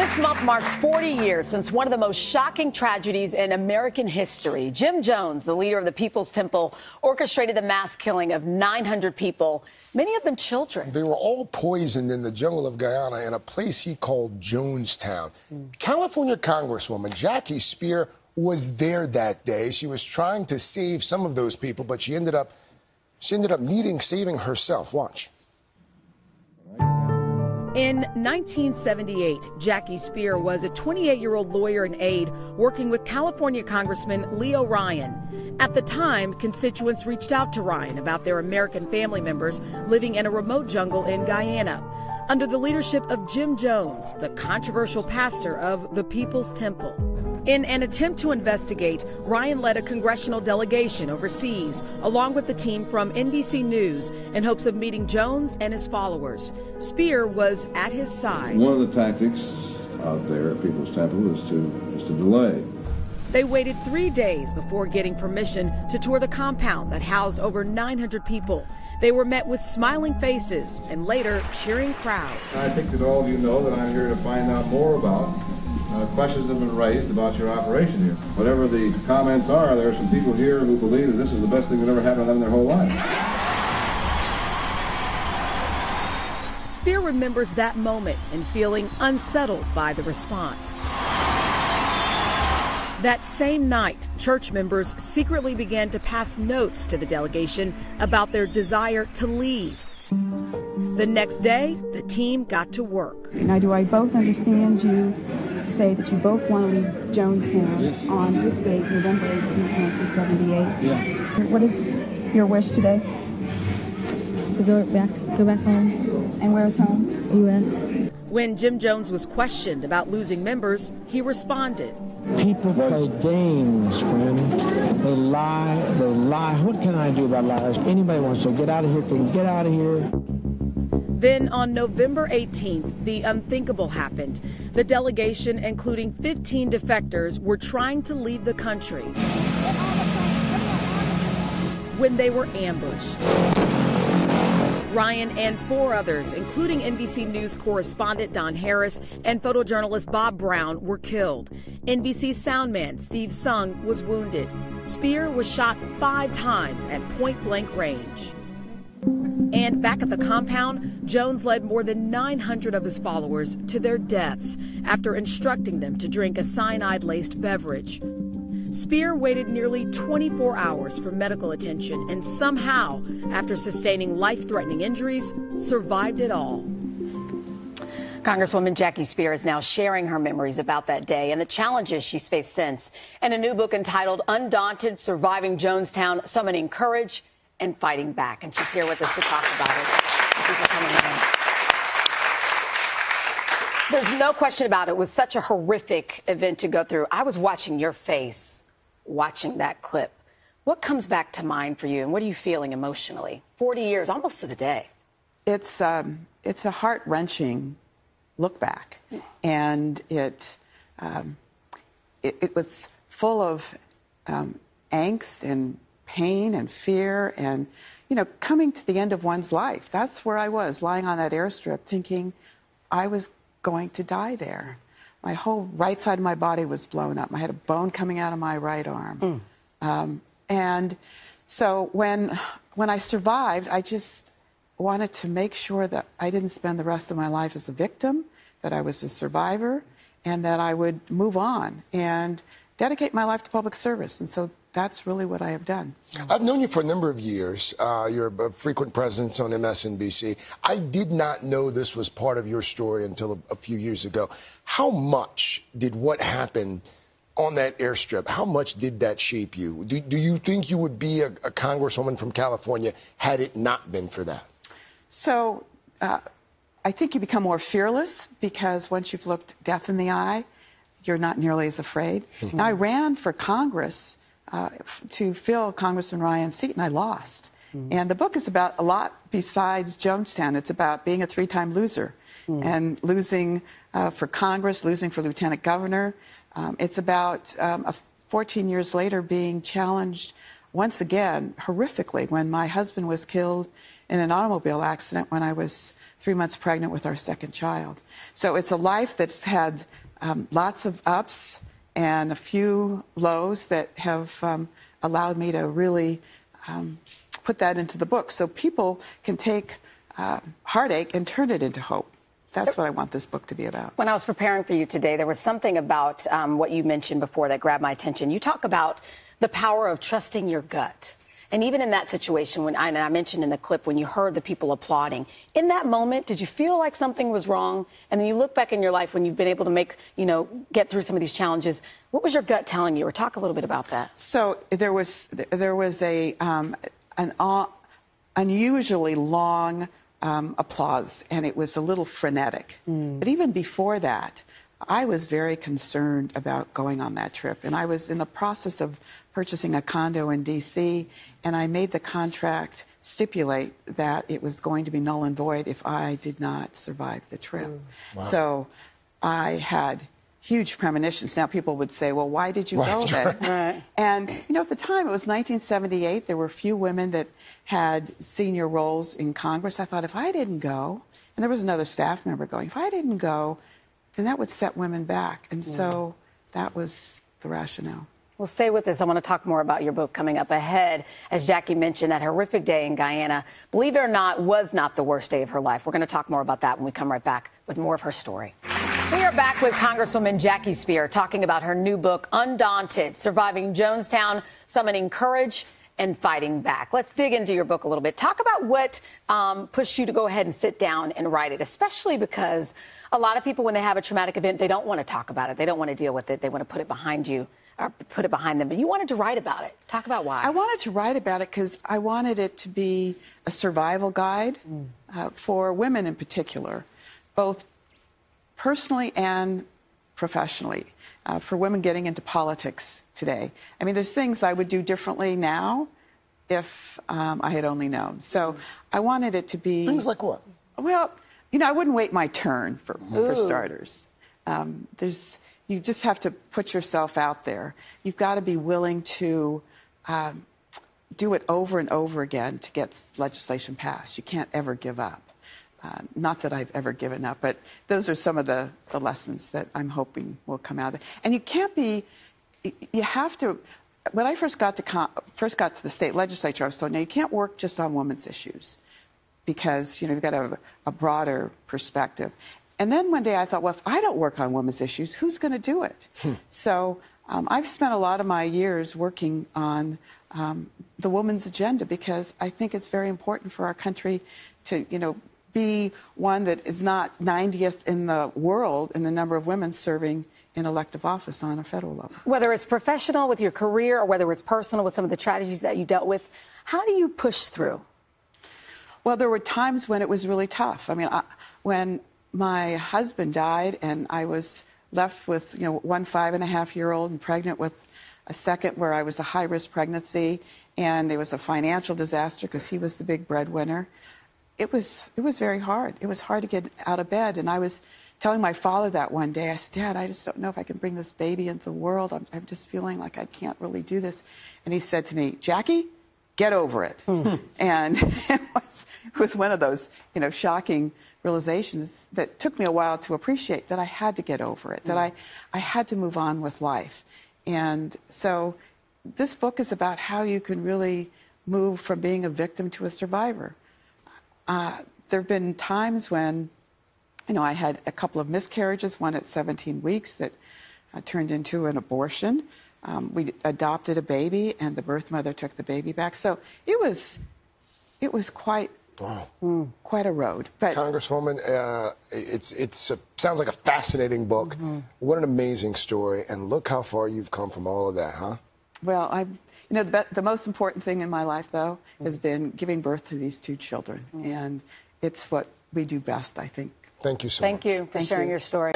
This month marks 40 years since one of the most shocking tragedies in American history. Jim Jones, the leader of the People's Temple, orchestrated the mass killing of 900 people, many of them children. They were all poisoned in the jungle of Guyana in a place he called Jonestown. Mm. California Congresswoman Jackie Speier was there that day. She was trying to save some of those people, but she ended up she ended up needing saving herself. Watch. In 1978, Jackie Speier was a 28 year old lawyer and aide working with California Congressman Leo Ryan. At the time, constituents reached out to Ryan about their American family members living in a remote jungle in Guyana. Under the leadership of Jim Jones, the controversial pastor of the People's Temple. In an attempt to investigate, Ryan led a congressional delegation overseas, along with the team from NBC News, in hopes of meeting Jones and his followers. Speier was at his side. One of the tactics out there at People's Temple is to, is to delay. They waited three days before getting permission to tour the compound that housed over 900 people. They were met with smiling faces and later cheering crowds. I think that all of you know that I'm here to find out more about uh, questions have been raised about your operation here. Whatever the comments are, there are some people here who believe that this is the best thing that ever happened to them in their whole life. Speier remembers that moment and feeling unsettled by the response. That same night, church members secretly began to pass notes to the delegation about their desire to leave. The next day, the team got to work. Now, do I both understand you to say that you both want to leave Jonestown yes. on this date, November 18, 1978. Yeah. What is your wish today? To go back, go back home. And where's home? U.S. When Jim Jones was questioned about losing members, he responded. People play games, friend. They lie, they lie. What can I do about lies? Anybody wants to get out of here can get out of here. Then on November 18th, the unthinkable happened. The delegation, including 15 defectors, were trying to leave the country when they were ambushed. Ryan and four others, including NBC News correspondent Don Harris and photojournalist Bob Brown, were killed. NBC soundman Steve Sung was wounded. Speier was shot five times at point blank range. And back at the compound, Jones led more than 900 of his followers to their deaths after instructing them to drink a cyanide laced beverage. Speier waited nearly 24 hours for medical attention and somehow, after sustaining life threatening injuries, survived it all. Congresswoman Jackie Speier is now sharing her memories about that day and the challenges she's faced since. And a new book entitled Undaunted Surviving Jonestown Summoning Courage and fighting back. And she's here with us to talk about it. There's no question about it. It was such a horrific event to go through. I was watching your face watching that clip. What comes back to mind for you, and what are you feeling emotionally? 40 years, almost to the day. It's, um, it's a heart wrenching look back, and it, um, it, it, was full of um, angst and pain and fear and, you know, coming to the end of one's life. That's where I was, lying on that airstrip, thinking I was going to die there. My whole right side of my body was blown up. I had a bone coming out of my right arm. Mm. Um, and so when, when I survived, I just wanted to make sure that I didn't spend the rest of my life as a victim, that I was a survivor, and that I would move on and dedicate my life to public service. And so that's really what I have done. I've known you for a number of years. Uh, you're a frequent presence on MSNBC. I did not know this was part of your story until a, a few years ago. How much did what happened on that airstrip, how much did that shape you? Do, do you think you would be a, a, congresswoman from California had it not been for that? So uh, I think you become more fearless because once you've looked death in the eye, you're not nearly as afraid. Mm-hmm. Now, I ran for Congress uh, to fill Congressman Ryan's seat, and I lost. Mm-hmm. And the book is about a lot besides Jonestown. It's about being a three time loser mm-hmm. and losing uh, for Congress, losing for lieutenant governor. Um, it's about um, a 14 years later being challenged once again horrifically when my husband was killed in an automobile accident when I was three months pregnant with our second child. So it's a life that's had um, lots of ups and a few lows that have um, allowed me to really um, put that into the book so people can take uh, heartache and turn it into hope. That's what I want this book to be about. When I was preparing for you today, there was something about um, what you mentioned before that grabbed my attention. You talk about the power of trusting your gut. And even in that situation, when I, and I mentioned in the clip when you heard the people applauding, in that moment, did you feel like something was wrong? And then you look back in your life when you've been able to make, you know, get through some of these challenges. What was your gut telling you? Or talk a little bit about that. So there was there was a um, an uh, unusually long um, applause, and it was a little frenetic. Mm. But even before that, I was very concerned about going on that trip. And I was in the process of purchasing a condo in D.C., and I made the contract stipulate that it was going to be null and void if I did not survive the trip. Mm. Wow. So I had huge premonitions. Now people would say, well, why did you go then? Right. And, you know, at the time, it was 1978. There were few women that had senior roles in Congress. I thought, if I didn't go, and there was another staff member going, if I didn't go, then that would set women back. And so that was the rationale. Well, stay with us. I want to talk more about your book coming up ahead. As Jackie mentioned, that horrific day in Guyana, believe it or not, was not the worst day of her life. We're going to talk more about that when we come right back with more of her story. We are back with Congresswoman Jackie Speier talking about her new book, Undaunted Surviving Jonestown, Summoning Courage and Fighting Back. Let's dig into your book a little bit. Talk about what um, pushed you to go ahead and sit down and write it, especially because a lot of people, when they have a traumatic event, they don't want to talk about it. They don't want to deal with it. They want to put it behind you or put it behind them. But you wanted to write about it. Talk about why. I wanted to write about it because I wanted it to be a survival guide mm. uh, for women in particular, both personally and professionally, uh, for women getting into politics today. I mean, there's things I would do differently now if um, I had only known. So I wanted it to be. Things like what? Well, you know, I wouldn't wait my turn for, for starters. Um, there's, you just have to put yourself out there. You've got to be willing to um, do it over and over again to get legislation passed. You can't ever give up. Uh, not that I've ever given up, but those are some of the, the lessons that I'm hoping will come out of it. And you can't be, you have to. When I first got to first got to the state legislature, I was told, "Now you can't work just on women's issues, because you know you've got to have a broader perspective." And then one day I thought, well, if I don't work on women's issues, who's going to do it? Hmm. So um, I've spent a lot of my years working on um, the woman's agenda because I think it's very important for our country to, you know, be one that is not 90th in the world in the number of women serving in elective office on a federal level. Whether it's professional with your career or whether it's personal with some of the tragedies that you dealt with, how do you push through? Well, there were times when it was really tough. I mean, I, when my husband died and I was left with, you know, one five and a half year old and pregnant with a second where I was a high risk pregnancy and there was a financial disaster because he was the big breadwinner it was it was very hard. It was hard to get out of bed, and I was telling my father that one day. I said, "Dad, I just don't know if I can bring this baby into the world. I'm, I'm just feeling like I can't really do this." And he said to me, "Jackie, get over it." Hmm. And it was, it was one of those you know shocking realizations that took me a while to appreciate that I had to get over it, that hmm. I I had to move on with life, and so this book is about how you can really move from being a victim to a survivor. Uh, there have been times when, you know, I had a couple of miscarriages, one at 17 weeks that uh, turned into an abortion. Um, we adopted a baby, and the birth mother took the baby back. So it was, it was quite Wow. Mm, quite a road. But Congresswoman, uh, it's it's a, sounds like a fascinating book. Mm-hmm. What an amazing story, and look how far you've come from all of that, huh? Well, I you know, the, the most important thing in my life, though, mm. has been giving birth to these two children. Mm. And it's what we do best, I think. Thank you so much. Thank much. you for sharing your story.